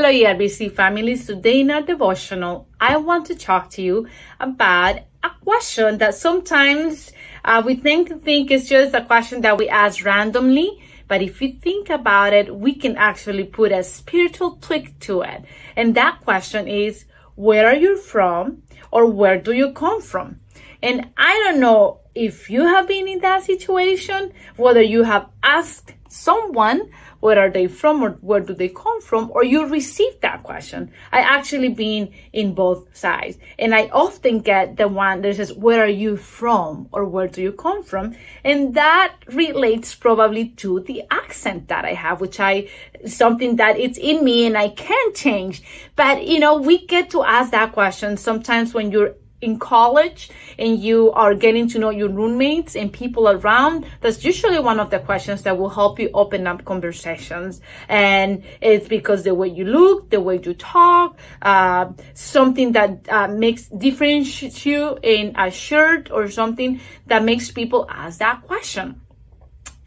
Hello, ERBC families. Today in our devotional, I want to talk to you about a question that sometimes uh, we think think is just a question that we ask randomly. But if you think about it, we can actually put a spiritual twist to it. And that question is, where are you from or where do you come from? And I don't know if you have been in that situation, whether you have asked someone where are they from or where do they come from or you receive that question. I actually been in both sides. And i often get the one that says where are you from or where do you come from? And that relates probably to the accent that i have which i something that it's in me and i can't change. But you know we get to ask that question sometimes when you're in college and you are getting to know your roommates and people around, that's usually one of the questions that will help you open up conversations. And it's because the way you look, the way you talk, uh, something that uh, makes differentiates you in a shirt or something that makes people ask that question.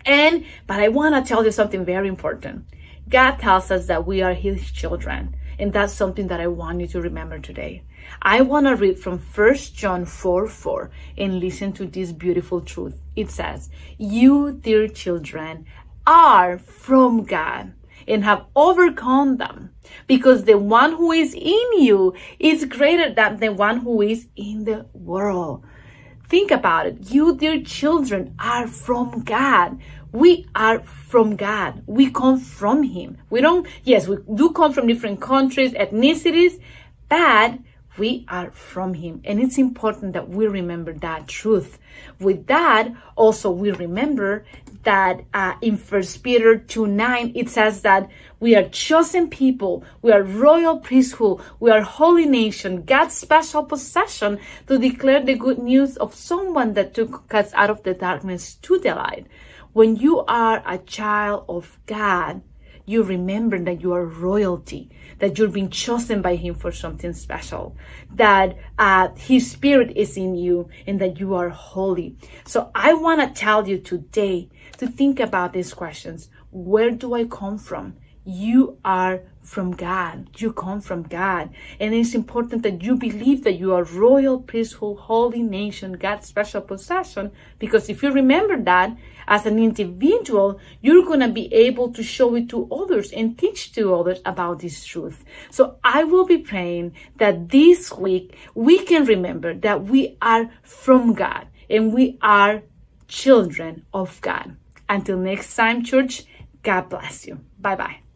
And, but I want to tell you something very important. God tells us that we are his children. And that's something that I want you to remember today. I want to read from 1 John 4 4 and listen to this beautiful truth. It says, You, dear children, are from God and have overcome them because the one who is in you is greater than the one who is in the world. Think about it. You, dear children, are from God we are from God. We come from Him. We don't, yes, we do come from different countries, ethnicities, but we are from Him. And it's important that we remember that truth. With that, also we remember that uh, in First Peter 2 9, it says that we are chosen people, we are royal priesthood, we are holy nation, God's special possession to declare the good news of someone that took us out of the darkness to the light. When you are a child of God, you remember that you are royalty, that you're being chosen by Him for something special, that uh, His Spirit is in you, and that you are holy. So I want to tell you today to think about these questions. Where do I come from? You are from God. You come from God. And it's important that you believe that you are royal, priesthood, holy nation, God's special possession. Because if you remember that as an individual, you're going to be able to show it to others and teach to others about this truth. So I will be praying that this week we can remember that we are from God and we are children of God. Until next time, church, God bless you. Bye bye.